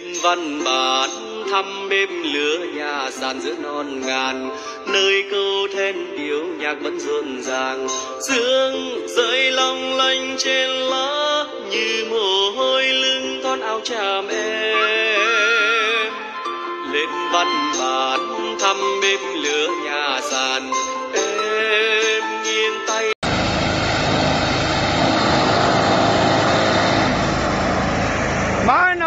nên văn bản, thăm bếp lửa nhà sàn giữa non ngàn. Nơi câu then điếu nhạc vẫn rộn ràng dương rơi long lanh trên lá như mồ hôi lưng con áo chàm em lên văn bản, thăm bếp lửa nhà sàn, em nghiêng tay. Mine